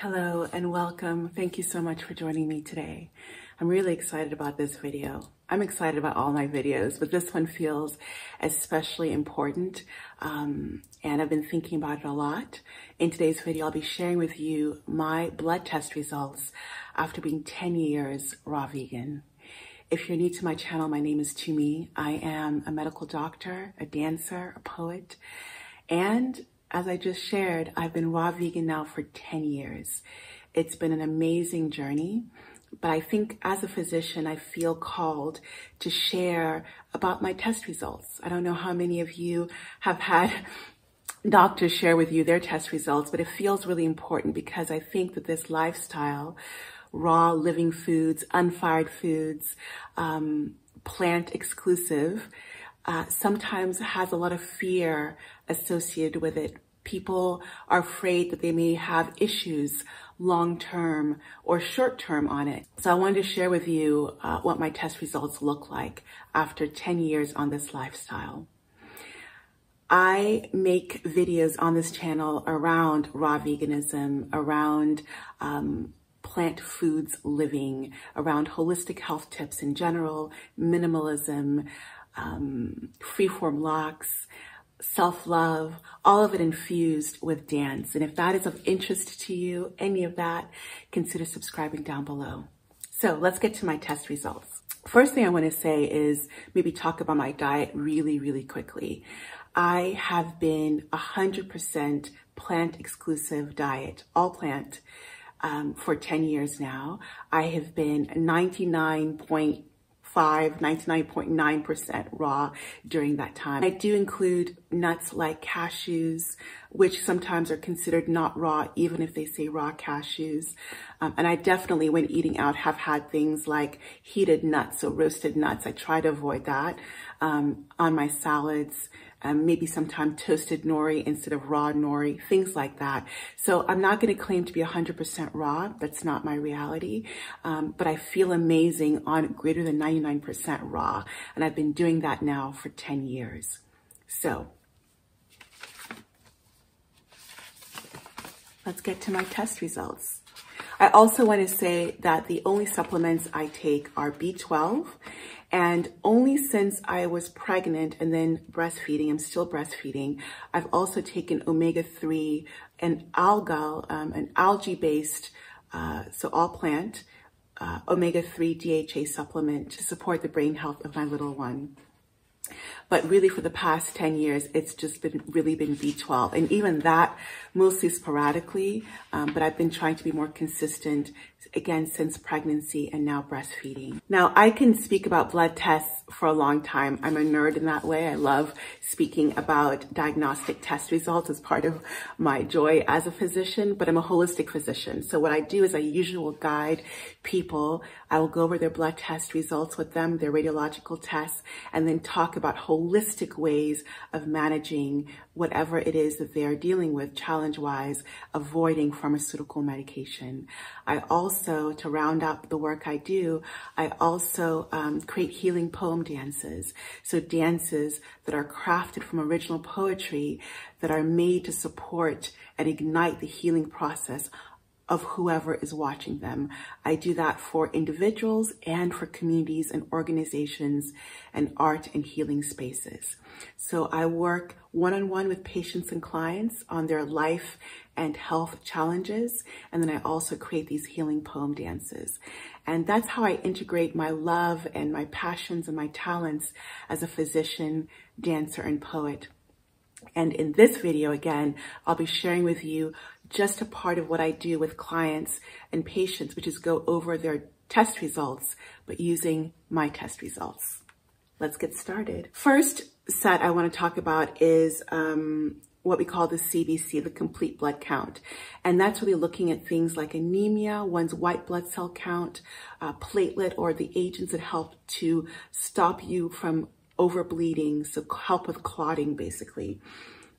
Hello and welcome. Thank you so much for joining me today. I'm really excited about this video. I'm excited about all my videos, but this one feels especially important. Um, and I've been thinking about it a lot. In today's video, I'll be sharing with you my blood test results after being 10 years raw vegan. If you're new to my channel, my name is Tumi. I am a medical doctor, a dancer, a poet, and as I just shared, I've been raw vegan now for 10 years. It's been an amazing journey, but I think as a physician, I feel called to share about my test results. I don't know how many of you have had doctors share with you their test results, but it feels really important because I think that this lifestyle, raw living foods, unfired foods, um, plant exclusive, uh, sometimes has a lot of fear associated with it. People are afraid that they may have issues long term or short term on it. So I wanted to share with you uh, what my test results look like after 10 years on this lifestyle. I make videos on this channel around raw veganism, around um, plant foods living, around holistic health tips in general, minimalism, um, freeform locks, self-love, all of it infused with dance. And if that is of interest to you, any of that, consider subscribing down below. So let's get to my test results. First thing I want to say is maybe talk about my diet really, really quickly. I have been 100% plant exclusive diet, all plant, um, for 10 years now. I have been 99 5, 99.9% raw during that time. I do include nuts like cashews, which sometimes are considered not raw, even if they say raw cashews. Um, and I definitely, when eating out, have had things like heated nuts, so roasted nuts. I try to avoid that um, on my salads um, maybe sometimes toasted nori instead of raw nori, things like that. So I'm not going to claim to be 100% raw. That's not my reality. Um, but I feel amazing on greater than 99% raw. And I've been doing that now for 10 years. So let's get to my test results. I also want to say that the only supplements I take are B12 and only since I was pregnant and then breastfeeding, I'm still breastfeeding, I've also taken omega-3 and algal, um, an algae-based, uh, so all plant, uh, omega-3 DHA supplement to support the brain health of my little one. But really for the past 10 years, it's just been really been B12. And even that mostly sporadically, um, but I've been trying to be more consistent again since pregnancy and now breastfeeding. Now I can speak about blood tests for a long time. I'm a nerd in that way. I love speaking about diagnostic test results as part of my joy as a physician, but I'm a holistic physician. So what I do is I usually will guide people. I will go over their blood test results with them, their radiological tests, and then talk about holistic ways of managing whatever it is that they are dealing with challenge-wise, avoiding pharmaceutical medication. I also, to round out the work I do, I also um, create healing poem dances. So dances that are crafted from original poetry that are made to support and ignite the healing process of whoever is watching them. I do that for individuals and for communities and organizations and art and healing spaces. So I work one-on-one -on -one with patients and clients on their life and health challenges. And then I also create these healing poem dances. And that's how I integrate my love and my passions and my talents as a physician, dancer, and poet. And in this video, again, I'll be sharing with you just a part of what I do with clients and patients, which is go over their test results, but using my test results. Let's get started. First set I want to talk about is um, what we call the CBC, the complete blood count. And that's really looking at things like anemia, one's white blood cell count, uh, platelet, or the agents that help to stop you from overbleeding, so help with clotting, basically.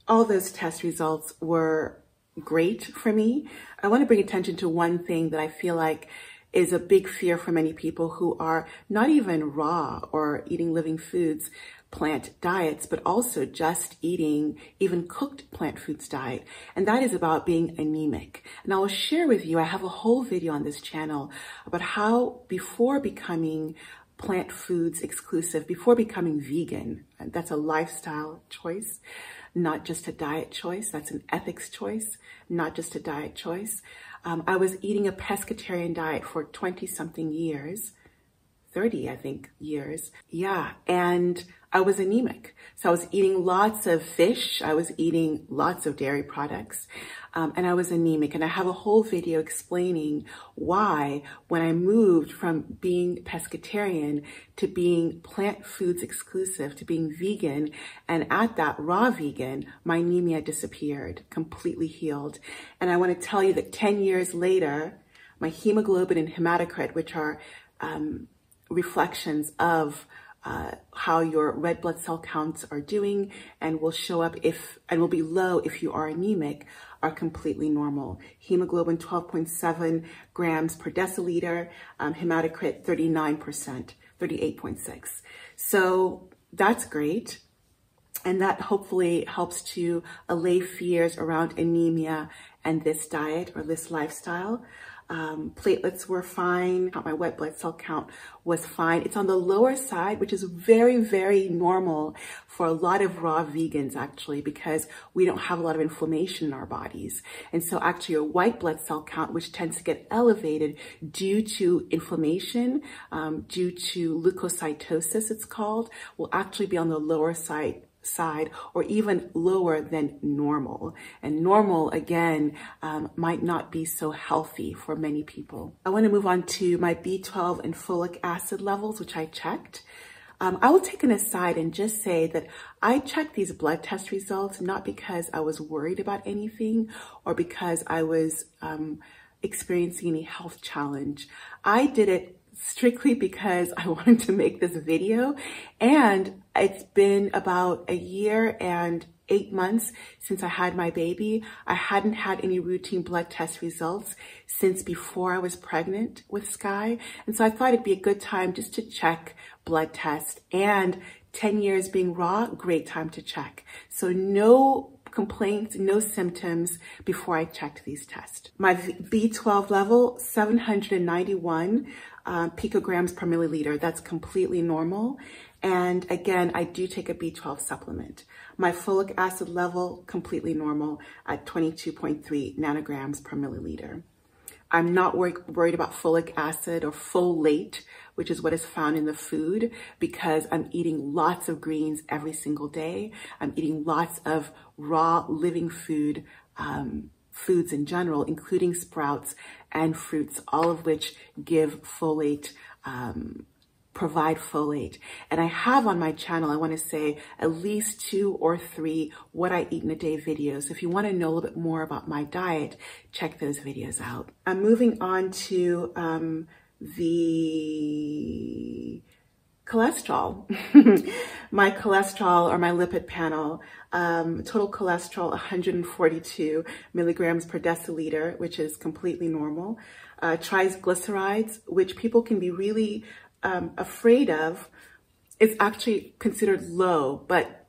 All those test results were great for me. I want to bring attention to one thing that I feel like is a big fear for many people who are not even raw or eating living foods, plant diets, but also just eating even cooked plant foods diet. And that is about being anemic. And I will share with you, I have a whole video on this channel about how before becoming plant foods exclusive, before becoming vegan, that's a lifestyle choice, not just a diet choice. That's an ethics choice, not just a diet choice. Um, I was eating a pescatarian diet for 20 something years 30, I think, years. Yeah. And I was anemic. So I was eating lots of fish. I was eating lots of dairy products. Um, and I was anemic. And I have a whole video explaining why when I moved from being pescatarian to being plant foods exclusive to being vegan and at that raw vegan, my anemia disappeared, completely healed. And I want to tell you that 10 years later, my hemoglobin and hematocrit, which are um, reflections of uh, how your red blood cell counts are doing and will show up if, and will be low if you are anemic, are completely normal. Hemoglobin 12.7 grams per deciliter, um, hematocrit 39%, 38.6. So that's great. And that hopefully helps to allay fears around anemia and this diet or this lifestyle. Um, platelets were fine. My white blood cell count was fine. It's on the lower side, which is very, very normal for a lot of raw vegans actually, because we don't have a lot of inflammation in our bodies. And so actually your white blood cell count, which tends to get elevated due to inflammation, um, due to leukocytosis, it's called, will actually be on the lower side side or even lower than normal. And normal, again, um, might not be so healthy for many people. I want to move on to my B12 and folic acid levels, which I checked. Um, I will take an aside and just say that I checked these blood test results not because I was worried about anything or because I was um, experiencing any health challenge. I did it strictly because I wanted to make this video and it's been about a year and eight months since I had my baby. I hadn't had any routine blood test results since before I was pregnant with Sky. And so I thought it'd be a good time just to check blood test and 10 years being raw, great time to check. So no complaints, no symptoms before I checked these tests. My B12 level, 791 uh, picograms per milliliter. That's completely normal. And again, I do take a B12 supplement. My folic acid level, completely normal at 22.3 nanograms per milliliter. I'm not wor worried about folic acid or folate, which is what is found in the food, because I'm eating lots of greens every single day. I'm eating lots of raw living food, um, foods in general, including sprouts and fruits, all of which give folate um, provide folate. And I have on my channel, I want to say at least two or three what I eat in a day videos. If you want to know a little bit more about my diet, check those videos out. I'm moving on to um, the cholesterol. my cholesterol or my lipid panel, um, total cholesterol 142 milligrams per deciliter, which is completely normal. Uh, triglycerides, which people can be really um, afraid of is actually considered low, but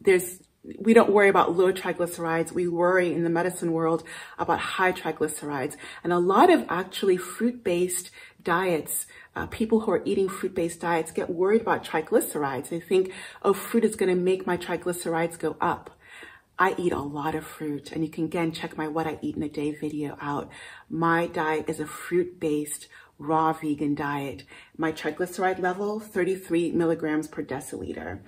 there's we don't worry about low triglycerides. We worry in the medicine world about high triglycerides. And a lot of actually fruit-based diets, uh, people who are eating fruit-based diets get worried about triglycerides. They think, oh, fruit is going to make my triglycerides go up. I eat a lot of fruit and you can again check my what I eat in a day video out. My diet is a fruit-based raw vegan diet. My triglyceride level, 33 milligrams per deciliter.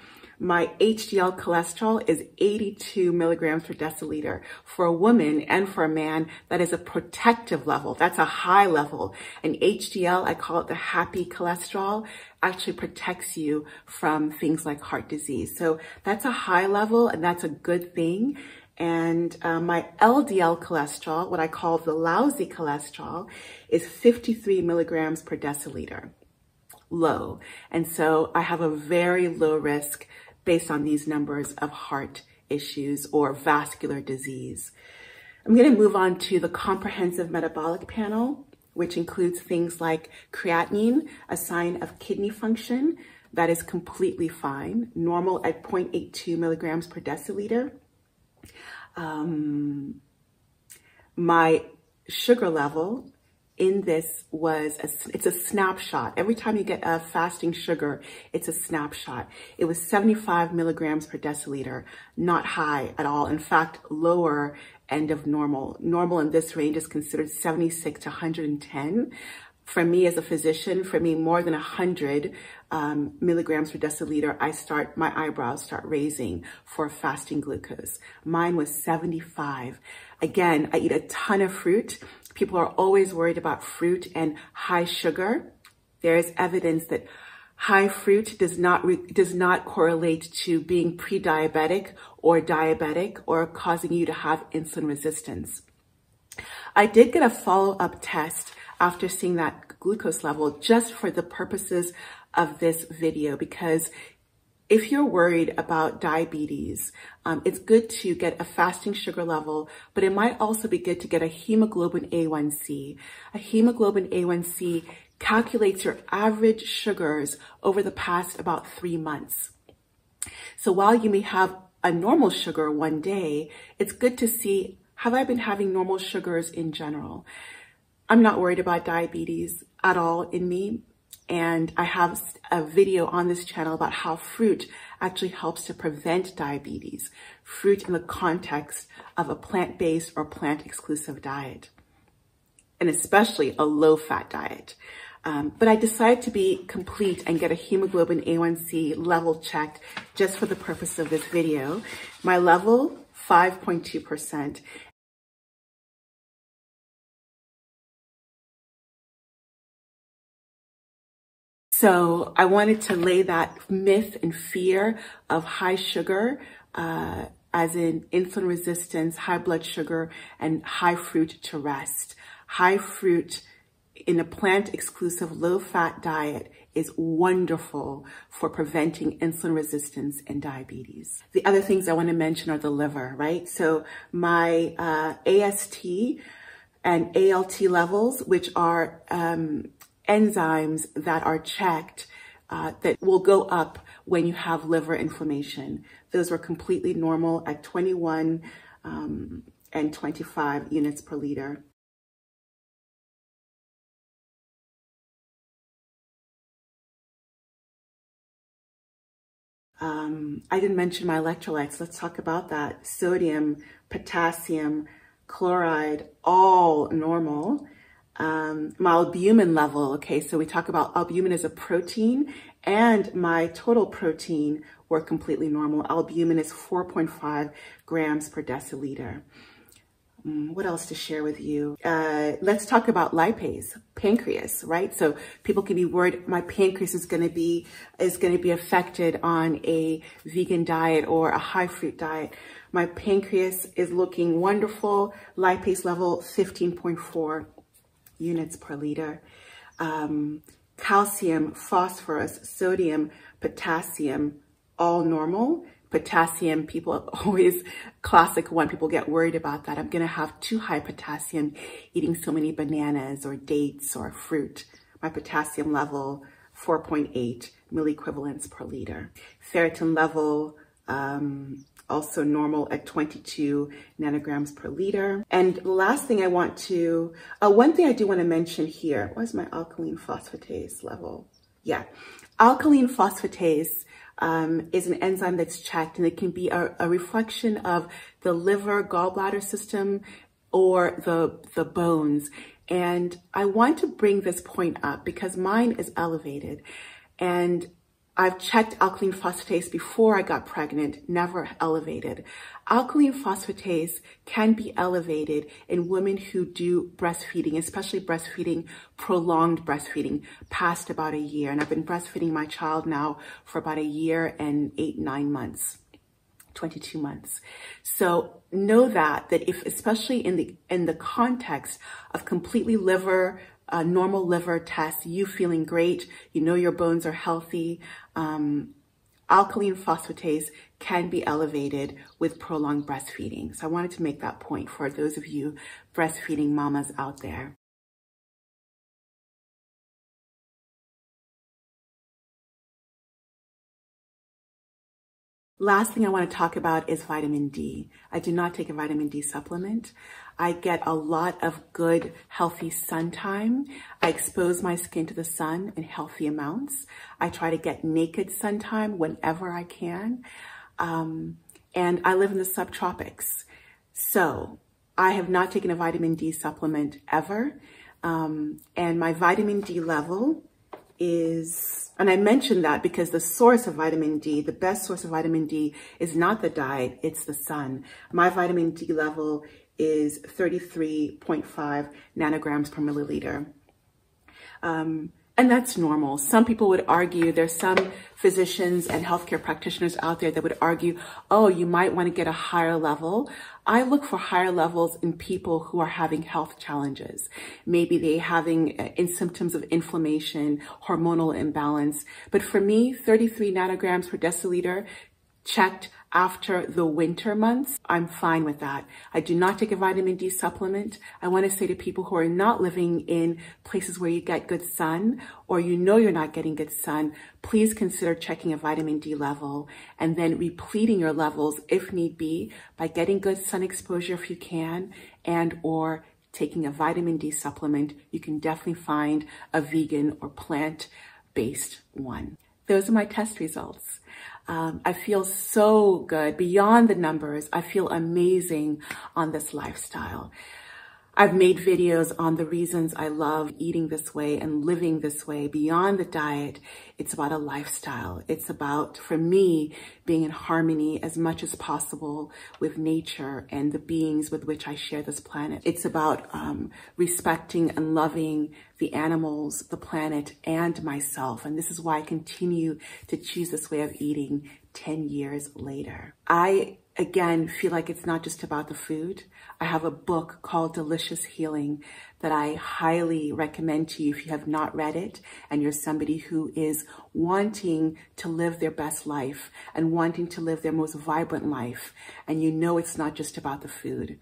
My HDL cholesterol is 82 milligrams per deciliter. For a woman and for a man, that is a protective level. That's a high level. And HDL, I call it the happy cholesterol, actually protects you from things like heart disease. So that's a high level and that's a good thing. And uh, my LDL cholesterol, what I call the lousy cholesterol, is 53 milligrams per deciliter, low. And so I have a very low risk based on these numbers of heart issues or vascular disease. I'm going to move on to the comprehensive metabolic panel, which includes things like creatinine, a sign of kidney function, that is completely fine. Normal at 0.82 milligrams per deciliter. Um, my sugar level in this was, a, it's a snapshot. Every time you get a fasting sugar, it's a snapshot. It was 75 milligrams per deciliter, not high at all. In fact, lower end of normal. Normal in this range is considered 76 to 110. For me as a physician, for me more than 100 um, milligrams per deciliter, I start, my eyebrows start raising for fasting glucose. Mine was 75. Again, I eat a ton of fruit. People are always worried about fruit and high sugar. There is evidence that high fruit does not does not correlate to being pre-diabetic or diabetic or causing you to have insulin resistance. I did get a follow-up test after seeing that glucose level just for the purposes of this video because if you're worried about diabetes, um, it's good to get a fasting sugar level, but it might also be good to get a hemoglobin A1C. A hemoglobin A1C calculates your average sugars over the past about three months. So while you may have a normal sugar one day, it's good to see, have I been having normal sugars in general? I'm not worried about diabetes at all in me. And I have a video on this channel about how fruit actually helps to prevent diabetes. Fruit in the context of a plant-based or plant-exclusive diet. And especially a low-fat diet. Um, but I decided to be complete and get a hemoglobin A1C level checked just for the purpose of this video. My level, 5.2%. So I wanted to lay that myth and fear of high sugar, uh, as in insulin resistance, high blood sugar, and high fruit to rest. High fruit in a plant exclusive low fat diet is wonderful for preventing insulin resistance and diabetes. The other things I want to mention are the liver, right? So my uh, AST and ALT levels, which are um, enzymes that are checked uh, that will go up when you have liver inflammation. Those were completely normal at 21 um, and 25 units per liter. Um, I didn't mention my electrolytes. Let's talk about that. Sodium, potassium, chloride, all normal um, my albumin level. Okay, so we talk about albumin as a protein and my total protein were completely normal. Albumin is 4.5 grams per deciliter. Um, what else to share with you? Uh, let's talk about lipase, pancreas, right? So people can be worried my pancreas is going to be is going to be affected on a vegan diet or a high fruit diet. My pancreas is looking wonderful. Lipase level 15.4 units per liter. Um, calcium, phosphorus, sodium, potassium, all normal. Potassium, people always, classic one, people get worried about that. I'm to have too high potassium eating so many bananas or dates or fruit. My potassium level, 4.8 milliequivalents per liter. Ferritin level, um, also normal at 22 nanograms per liter. And last thing I want to, uh, one thing I do want to mention here, what's my alkaline phosphatase level? Yeah, alkaline phosphatase um, is an enzyme that's checked and it can be a, a reflection of the liver, gallbladder system, or the, the bones. And I want to bring this point up because mine is elevated. And I've checked alkaline phosphatase before I got pregnant, never elevated. Alkaline phosphatase can be elevated in women who do breastfeeding, especially breastfeeding, prolonged breastfeeding, past about a year. And I've been breastfeeding my child now for about a year and eight, nine months. 22 months. So know that, that if, especially in the, in the context of completely liver a normal liver test, you feeling great, you know your bones are healthy, um, alkaline phosphatase can be elevated with prolonged breastfeeding. So I wanted to make that point for those of you breastfeeding mamas out there. Last thing I want to talk about is vitamin D. I do not take a vitamin D supplement. I get a lot of good, healthy sun time. I expose my skin to the sun in healthy amounts. I try to get naked sun time whenever I can. Um, and I live in the subtropics. So I have not taken a vitamin D supplement ever. Um, and my vitamin D level is, and I mentioned that because the source of vitamin D, the best source of vitamin D is not the diet, it's the sun. My vitamin D level is 33.5 nanograms per milliliter. Um, and that's normal. Some people would argue, there's some physicians and healthcare practitioners out there that would argue, oh, you might want to get a higher level. I look for higher levels in people who are having health challenges. Maybe they having uh, in symptoms of inflammation, hormonal imbalance. But for me, 33 nanograms per deciliter checked after the winter months, I'm fine with that. I do not take a vitamin D supplement. I want to say to people who are not living in places where you get good sun or you know you're not getting good sun, please consider checking a vitamin D level and then repleting your levels if need be by getting good sun exposure if you can and or taking a vitamin D supplement. You can definitely find a vegan or plant-based one. Those are my test results. Um, I feel so good beyond the numbers. I feel amazing on this lifestyle. I've made videos on the reasons I love eating this way and living this way beyond the diet. It's about a lifestyle. It's about, for me, being in harmony as much as possible with nature and the beings with which I share this planet. It's about um, respecting and loving the animals, the planet, and myself. And this is why I continue to choose this way of eating 10 years later. I again, feel like it's not just about the food. I have a book called Delicious Healing that I highly recommend to you if you have not read it and you're somebody who is wanting to live their best life and wanting to live their most vibrant life. And you know it's not just about the food.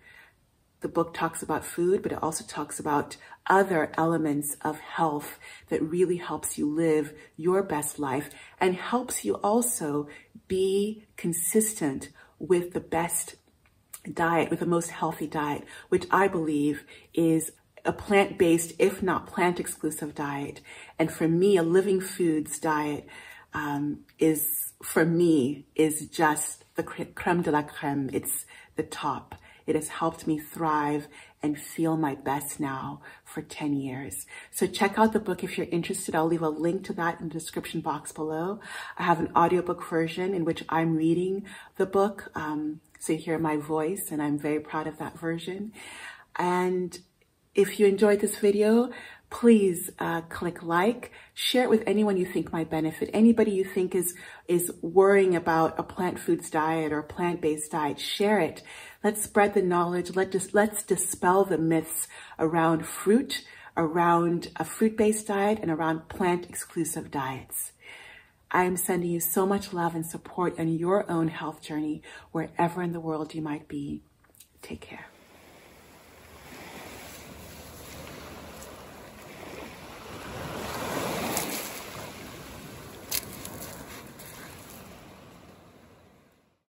The book talks about food, but it also talks about other elements of health that really helps you live your best life and helps you also be consistent with the best diet, with the most healthy diet, which I believe is a plant-based, if not plant-exclusive diet. And for me, a living foods diet um, is, for me, is just the creme de la creme. It's the top. It has helped me thrive and feel my best now for 10 years. So check out the book if you're interested. I'll leave a link to that in the description box below. I have an audiobook version in which I'm reading the book. Um, so you hear my voice and I'm very proud of that version. And if you enjoyed this video, please uh, click like, share it with anyone you think might benefit. Anybody you think is, is worrying about a plant foods diet or plant-based diet, share it. Let's spread the knowledge. Let just, let's dispel the myths around fruit, around a fruit-based diet, and around plant-exclusive diets. I am sending you so much love and support on your own health journey, wherever in the world you might be. Take care.